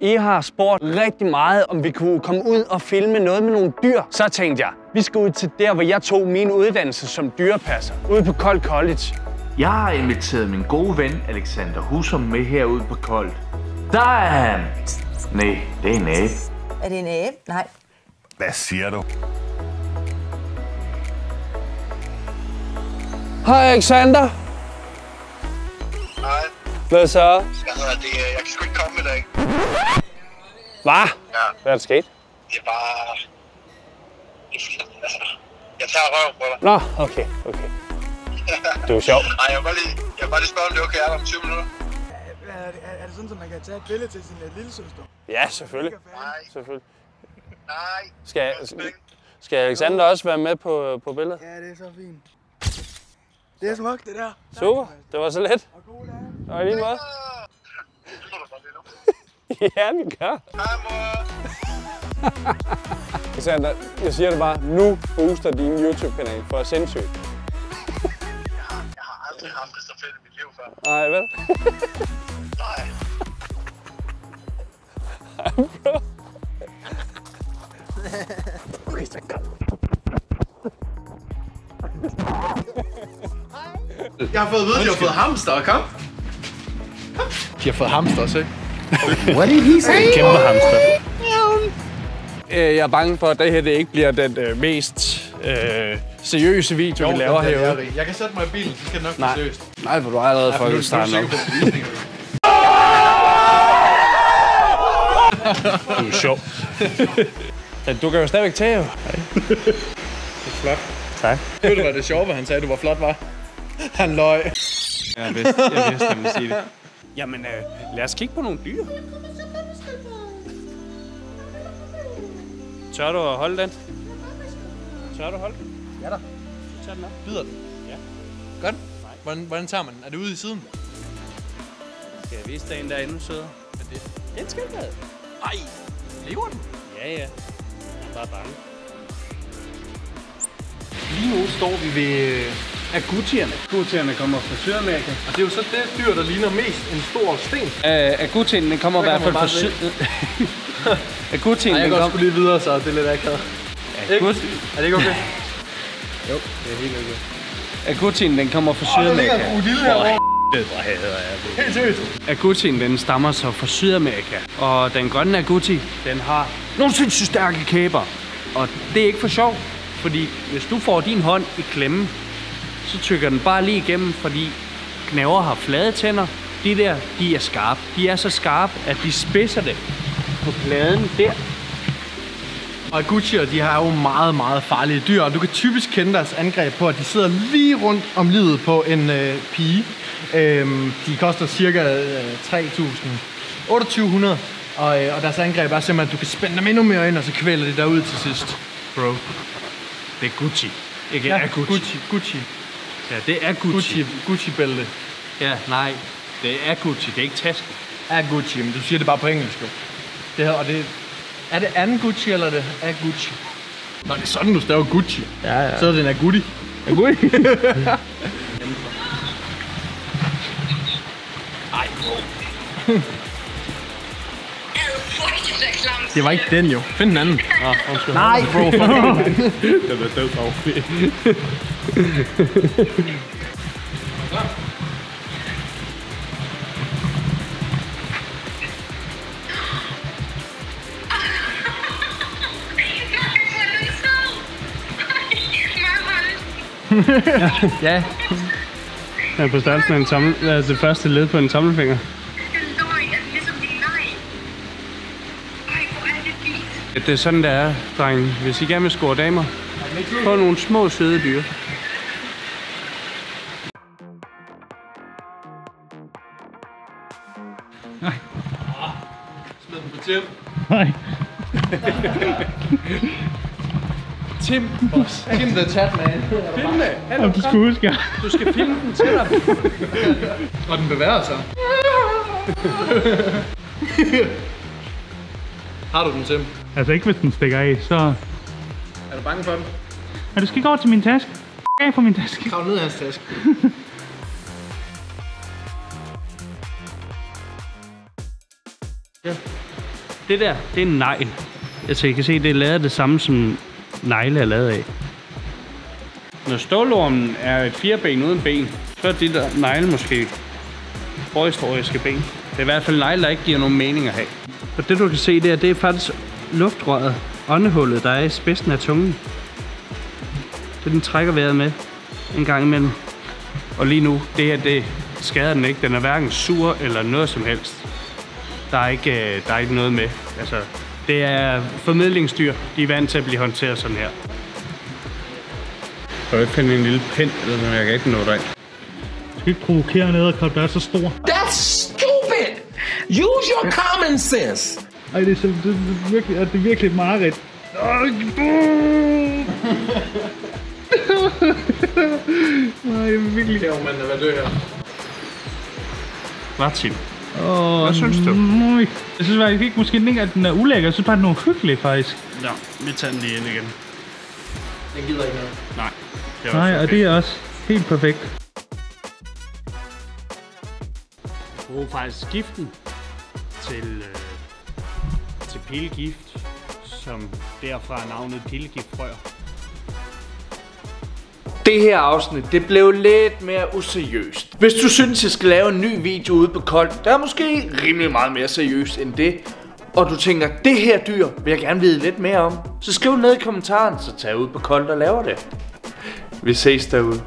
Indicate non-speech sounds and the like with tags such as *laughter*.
I har spurgt rigtig meget, om vi kunne komme ud og filme noget med nogle dyr. Så tænkte jeg, vi skal ud til der, hvor jeg tog min uddannelse som dyrepasser. Ude på Kold College. Jeg har inviteret min gode ven Alexander Husum med herude på Kold. Der er han! Nej, det er en abe. Er det en abe? Nej. Hvad siger du? Hej Alexander. Nej, Hvad så? jeg hedder det. øh, Jeg kan sgu ikke komme i dag. Hvad? Ja, Hvad er der sket? det er bare... Altså, jeg tager røv på dig. Nå, okay, okay. Det er jo sjovt. Ej, jeg vil bare lige, jeg vil bare lige spørge, om det er okay, jeg er der om 20 minutter. Er det, er det sådan, at man kan tage et billede til sin uh, lille søster? Ja, selvfølgelig. Nej, Selvfølgelig. nej. Skal, skal Alexander også være med på, på billedet? Ja, det er så fint. Det er smukt, det der. Super, det var så let. Og god dag. Og i lige måde. *laughs* Ja, vi gør. Hej, mor. Alexander, jeg siger det bare, nu booster din YouTube-kanal for sindssygt. Jeg har, jeg har aldrig haft det så fedt i mit liv før. Nej, vel? Nej. *laughs* Okay, Jeg har fået at vide, at de har fået hamster. Kom. De har fået hamster også, ikke? *laughs* Kæmpe hamster. Øh, Jeg er bange for, at det her det ikke bliver den øh, mest øh, seriøse video, vi laver det er herude. det. Jeg kan sætte mig i bilen, så skal det nok Nej. blive seriøst. Nej, for du har allerede er fået du starten op. Du er sjov. Men du kan jo stadigvæk tage, jo. Flot. Tak. Ved du, hvad det sjove han sagde, du var flot, var? Han løg. Jeg vidste, jeg vidste, han ville sige det. Jamen, øh, lad os kigge på nogle dyr. Tør du at holde den? Tør du at holde den? Ja da. Så tag den op. Bider den? Ja. Godt. Hvordan, hvordan tager man den? Er det ude i siden? Skal jeg vise dig en, der er endnu sødere? Er det? Den skal med. Ej, lever den? Ja, ja. Jeg er bare bange. Lige nu står vi ved øh, agutierne. Agutierne kommer fra Sydamerika. Og det er jo så det dyr, der ligner mest en stor sten. Uh, agutien, den kommer i hvert kan fald fra Syd... *laughs* agutien, Nej, jeg kommer... sgu lige videre, så det er lidt akavet. Agut... Er det ikke okay? Jo, det er helt okay. Agutien, den kommer fra Der ligger Sydamerika. en krokodille herovre. Hvor hader jeg det. Helt. Agutien, den stammer så fra Sydamerika. Og den grønne aguti, den har nogle sindssygt stærke kæber. Og det er ikke for sjov, fordi hvis du får din hånd i klemme, så tykker den bare lige igennem, fordi knæver har flade tænder. De der, de er skarpe. De er så skarpe, at de spidser det på pladen der. Og agutier, de har jo meget, meget farlige dyr, og du kan typisk kende deres angreb på, at de sidder lige rundt om livet på en øh, pige. Øhm, de koster cirka øh, 3.000, 2800, og, øh, og deres angreb er simpelthen, at du kan spænde dem endnu mere ind, og så kvæler de derud til sidst. Bro, det er Gucci. Ikke Ja, Aguti. Gucci, Gucci, Ja, det er Gucci. Gucci, Gucci-bælte. Ja, nej. Det er Gucci, det er ikke tasken. Er Gucci, men du siger det bare på engelsk, jo. Det her, og det, er det anden Gucci, eller er det er Gucci? Nå, det er sådan, du staver Gucci. Ja, ja. Så er det en Aguti. Aguti? *laughs* Det var ikke den, jo. Find den anden. Undskyld. Nej, bro, Den er død dog. Ja. Den er på størrelse med en tommel, altså det første led på en tommelfinger. Det er sådan, det er, drenge. Hvis I gerne vil score damer, få nogle små søde dyr. Smid den på Tim. Nej. Tim, boss. Tim the chat, man. Film det. Om du skal huske. Du skal filme den til dig. Og den bevæger sig. *laughs* Har du den, Tim? Altså ikke hvis den stikker af, så... Er du bange for den? Men du skal ikke over til min taske. af fra min taske. Krav ned i hans taske. Ja. Det der, det er en negl. Altså, I kan se, det er lavet af det samme, som negle er lavet af. Når stålormen er et fireben uden ben, så er de der negle måske forhistoriske ben. Det er i hvert fald negle, der ikke giver nogen mening at have. Og det du kan se der, det er faktisk luftrøret, åndehullet, der er i spidsen af tungen. Det den trækker vejret med en gang imellem. Og lige nu, det her, det skader den ikke. Den er hverken sur eller noget som helst. Der er ikke, øh, der er ikke noget med. Altså, det er formidlingsdyr. De er vant til at blive håndteret sådan her. Kan du ikke finde en lille pind, eller noget, jeg kan ikke nå dig. Du skal ikke provokere en æderkop, der er så stor. That's stupid. Use your common sense. Ej, det er, så, det, det, er virkelig, det er virkelig et mareridt. Nej, *laughs* jeg virkelig... Jo, men hvad dør her? Martin. Åh, Hvad synes du? nøj. Jeg synes faktisk ikke, måske ikke, at den er ulækker. Jeg synes bare, den er hyggelig, faktisk. Ja, vi tager den lige ind igen. Den gider ikke noget. Nej. Det er Nej, også og det er også helt perfekt. bruge faktisk giften til, øh, til pilgift, som derfra er navnet pilgiftfrør. Det her afsnit, det blev lidt mere useriøst. Hvis du synes, jeg skal lave en ny video ude på koldt, der er måske rimelig meget mere seriøst end det, og du tænker, det her dyr vil jeg gerne vide lidt mere om, så skriv ned i kommentaren, så tag ud på koldt og laver det. Vi ses derude.